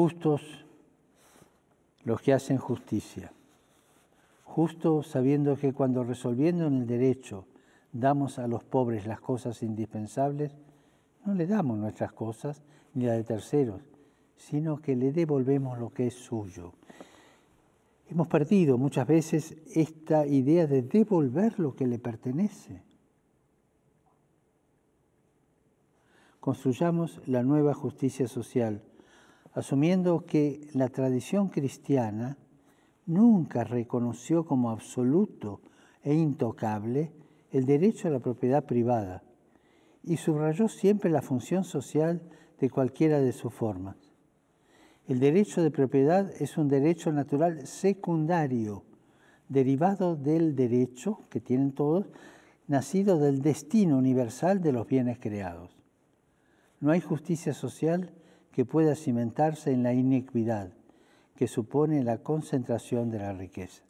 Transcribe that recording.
Justos los que hacen justicia. Justo sabiendo que cuando resolviendo en el derecho damos a los pobres las cosas indispensables, no le damos nuestras cosas ni las de terceros, sino que le devolvemos lo que es suyo. Hemos perdido muchas veces esta idea de devolver lo que le pertenece. Construyamos la nueva justicia social, asumiendo que la tradición cristiana nunca reconoció como absoluto e intocable el derecho a la propiedad privada y subrayó siempre la función social de cualquiera de sus formas. El derecho de propiedad es un derecho natural secundario, derivado del derecho que tienen todos, nacido del destino universal de los bienes creados. No hay justicia social que pueda cimentarse en la inequidad, que supone la concentración de la riqueza.